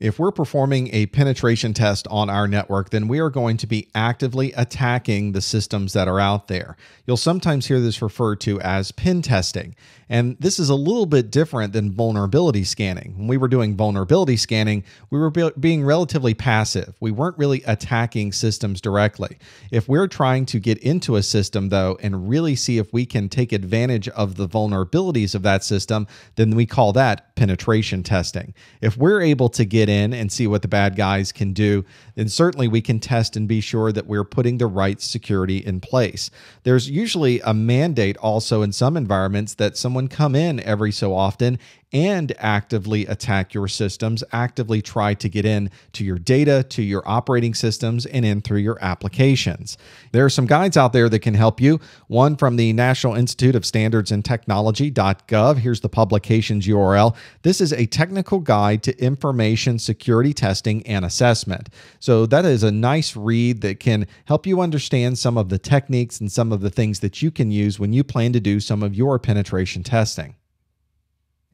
If we're performing a penetration test on our network, then we are going to be actively attacking the systems that are out there. You'll sometimes hear this referred to as pen testing. And this is a little bit different than vulnerability scanning. When we were doing vulnerability scanning, we were be being relatively passive. We weren't really attacking systems directly. If we're trying to get into a system, though, and really see if we can take advantage of the vulnerabilities of that system, then we call that penetration testing. If we're able to get in and see what the bad guys can do, then certainly we can test and be sure that we're putting the right security in place. There's usually a mandate also in some environments that someone someone come in every so often and actively attack your systems, actively try to get in to your data, to your operating systems, and in through your applications. There are some guides out there that can help you. One from the National Institute of Standards and Technology.gov. Here's the publication's URL. This is a technical guide to information security testing and assessment. So that is a nice read that can help you understand some of the techniques and some of the things that you can use when you plan to do some of your penetration testing.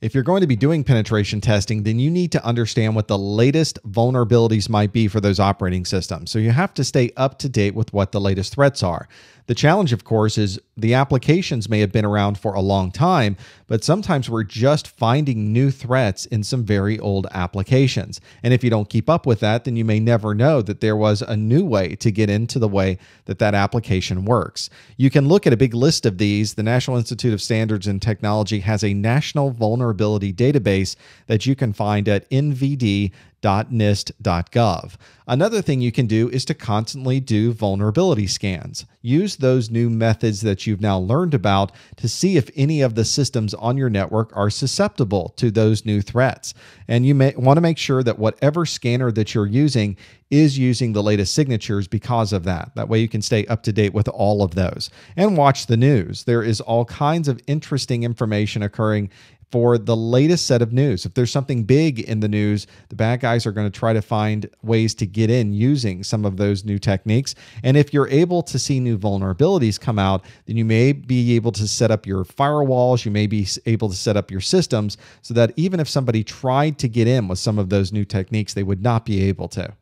If you're going to be doing penetration testing, then you need to understand what the latest vulnerabilities might be for those operating systems. So you have to stay up to date with what the latest threats are. The challenge, of course, is the applications may have been around for a long time, but sometimes we're just finding new threats in some very old applications. And if you don't keep up with that, then you may never know that there was a new way to get into the way that that application works. You can look at a big list of these. The National Institute of Standards and Technology has a national vulnerability database that you can find at nvd nist.gov. Another thing you can do is to constantly do vulnerability scans. Use those new methods that you've now learned about to see if any of the systems on your network are susceptible to those new threats. And you may want to make sure that whatever scanner that you're using is using the latest signatures because of that. That way you can stay up to date with all of those. And watch the news. There is all kinds of interesting information occurring for the latest set of news. If there's something big in the news, the bad guys are going to try to find ways to get in using some of those new techniques. And if you're able to see new vulnerabilities come out, then you may be able to set up your firewalls, you may be able to set up your systems so that even if somebody tried to get in with some of those new techniques, they would not be able to.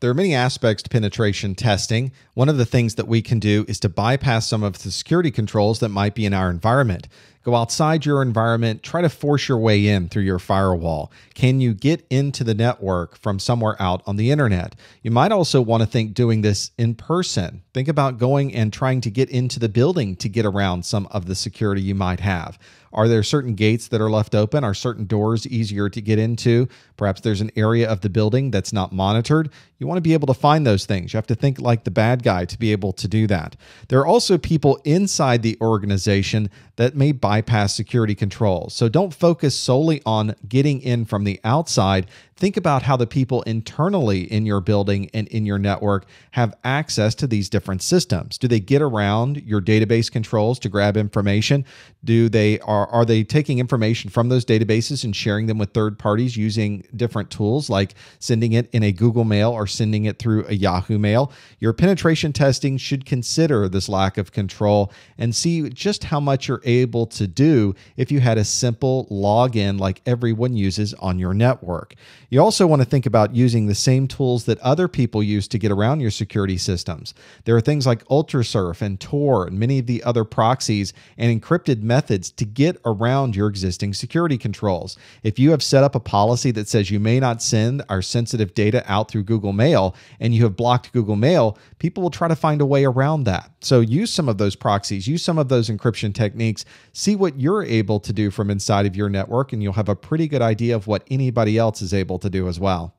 There are many aspects to penetration testing. One of the things that we can do is to bypass some of the security controls that might be in our environment. Go outside your environment, try to force your way in through your firewall. Can you get into the network from somewhere out on the internet? You might also want to think doing this in person. Think about going and trying to get into the building to get around some of the security you might have. Are there certain gates that are left open? Are certain doors easier to get into? Perhaps there's an area of the building that's not monitored. You want to be able to find those things. You have to think like the bad guy to be able to do that. There are also people inside the organization that may bypass security controls. So don't focus solely on getting in from the outside. Think about how the people internally in your building and in your network have access to these different systems. Do they get around your database controls to grab information? Do they are are they taking information from those databases and sharing them with third parties using different tools like sending it in a Google Mail or sending it through a Yahoo Mail? Your penetration testing should consider this lack of control and see just how much you're able to do if you had a simple login like everyone uses on your network. You also want to think about using the same tools that other people use to get around your security systems. There are things like Ultrasurf and Tor and many of the other proxies and encrypted methods to get around your existing security controls. If you have set up a policy that says you may not send our sensitive data out through Google Mail and you have blocked Google Mail, people will try to find a way around that. So use some of those proxies, use some of those encryption techniques, see what you're able to do from inside of your network, and you'll have a pretty good idea of what anybody else is able to do as well.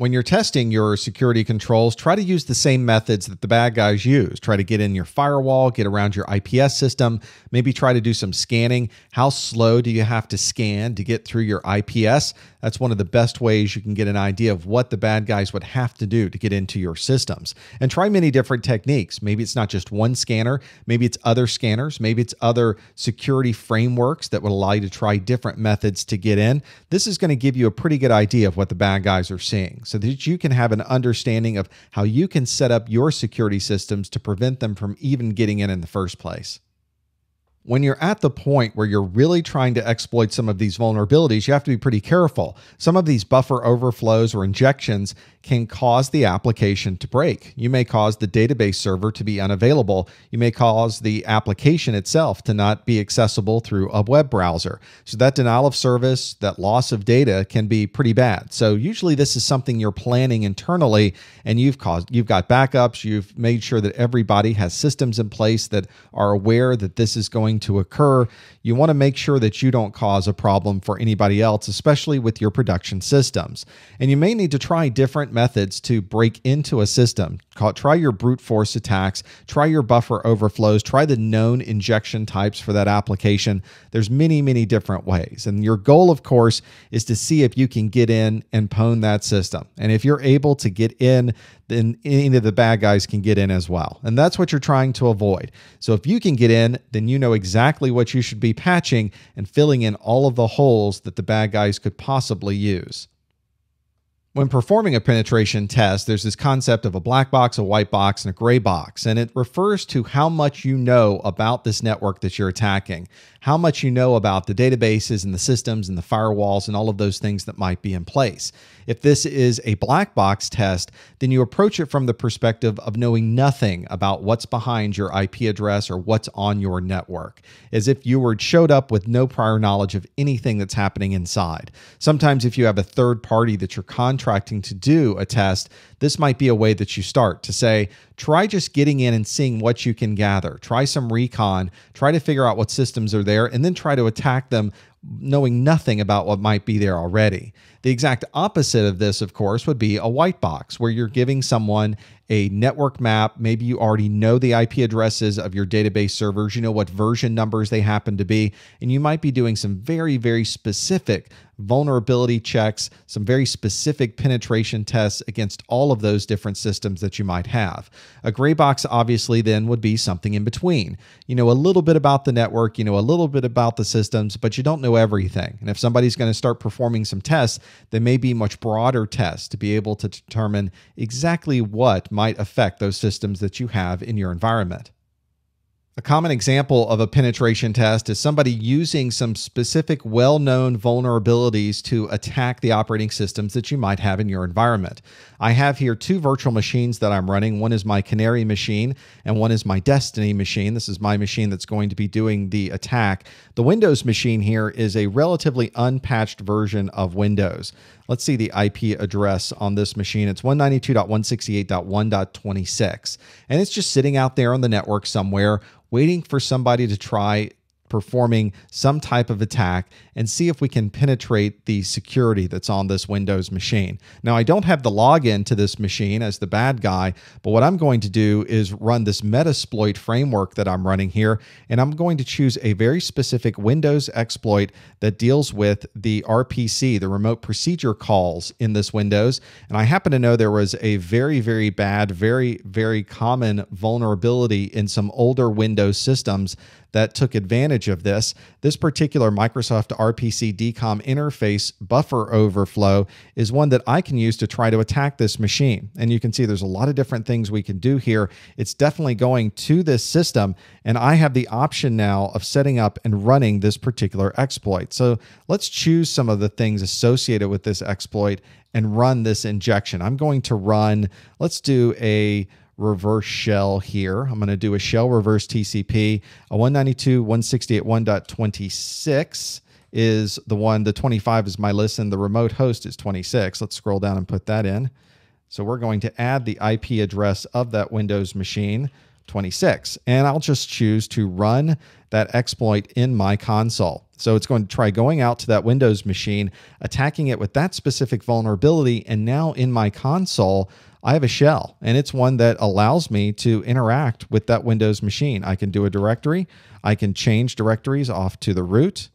When you're testing your security controls, try to use the same methods that the bad guys use. Try to get in your firewall, get around your IPS system, maybe try to do some scanning. How slow do you have to scan to get through your IPS? That's one of the best ways you can get an idea of what the bad guys would have to do to get into your systems. And try many different techniques. Maybe it's not just one scanner, maybe it's other scanners, maybe it's other security frameworks that would allow you to try different methods to get in. This is going to give you a pretty good idea of what the bad guys are seeing so that you can have an understanding of how you can set up your security systems to prevent them from even getting in in the first place. When you're at the point where you're really trying to exploit some of these vulnerabilities, you have to be pretty careful. Some of these buffer overflows or injections can cause the application to break. You may cause the database server to be unavailable. You may cause the application itself to not be accessible through a web browser. So that denial of service, that loss of data can be pretty bad. So usually this is something you're planning internally and you've caused you've got backups, you've made sure that everybody has systems in place that are aware that this is going to occur. You want to make sure that you don't cause a problem for anybody else, especially with your production systems. And you may need to try different methods to break into a system. Try your brute force attacks, try your buffer overflows, try the known injection types for that application. There's many, many different ways. And your goal, of course, is to see if you can get in and pwn that system. And if you're able to get in, then any of the bad guys can get in as well. And that's what you're trying to avoid. So if you can get in, then you know exactly what you should be patching and filling in all of the holes that the bad guys could possibly use. When performing a penetration test, there's this concept of a black box, a white box, and a gray box, and it refers to how much you know about this network that you're attacking, how much you know about the databases and the systems and the firewalls and all of those things that might be in place. If this is a black box test, then you approach it from the perspective of knowing nothing about what's behind your IP address or what's on your network, as if you were showed up with no prior knowledge of anything that's happening inside. Sometimes, if you have a third party that you're contracting to do a test, this might be a way that you start to say, try just getting in and seeing what you can gather. Try some recon, try to figure out what systems are there, and then try to attack them knowing nothing about what might be there already. The exact opposite of this, of course, would be a white box where you're giving someone a network map. Maybe you already know the IP addresses of your database servers, you know what version numbers they happen to be, and you might be doing some very, very specific vulnerability checks, some very specific penetration tests against all of those different systems that you might have. A gray box, obviously, then would be something in between. You know a little bit about the network, you know a little bit about the systems, but you don't know everything. And if somebody's going to start performing some tests, they may be much broader tests to be able to determine exactly what might affect those systems that you have in your environment. A common example of a penetration test is somebody using some specific well known vulnerabilities to attack the operating systems that you might have in your environment. I have here two virtual machines that I'm running. One is my Canary machine, and one is my Destiny machine. This is my machine that's going to be doing the attack. The Windows machine here is a relatively unpatched version of Windows. Let's see the IP address on this machine. It's 192.168.1.26. And it's just sitting out there on the network somewhere waiting for somebody to try performing some type of attack and see if we can penetrate the security that's on this Windows machine. Now, I don't have the login to this machine as the bad guy, but what I'm going to do is run this Metasploit framework that I'm running here, and I'm going to choose a very specific Windows exploit that deals with the RPC, the remote procedure calls in this Windows. And I happen to know there was a very, very bad, very, very common vulnerability in some older Windows systems that took advantage of this. This particular Microsoft RPC DCOM interface buffer overflow is one that I can use to try to attack this machine. And you can see there's a lot of different things we can do here. It's definitely going to this system, and I have the option now of setting up and running this particular exploit. So let's choose some of the things associated with this exploit and run this injection. I'm going to run, let's do a reverse shell here. I'm going to do a shell reverse TCP. A 192.168.1.26 is the one, the 25 is my listen. The remote host is 26. Let's scroll down and put that in. So we're going to add the IP address of that Windows machine, 26. And I'll just choose to run that exploit in my console. So it's going to try going out to that Windows machine, attacking it with that specific vulnerability. And now in my console, I have a shell and it's one that allows me to interact with that Windows machine. I can do a directory, I can change directories off to the root.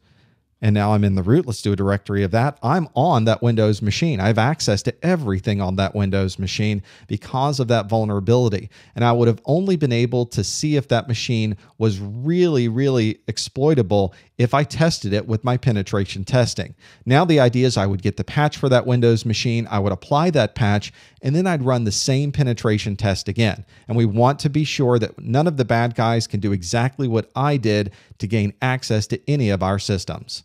And now I'm in the root. Let's do a directory of that. I'm on that Windows machine. I have access to everything on that Windows machine because of that vulnerability. And I would have only been able to see if that machine was really, really exploitable if I tested it with my penetration testing. Now, the idea is I would get the patch for that Windows machine, I would apply that patch, and then I'd run the same penetration test again. And we want to be sure that none of the bad guys can do exactly what I did to gain access to any of our systems.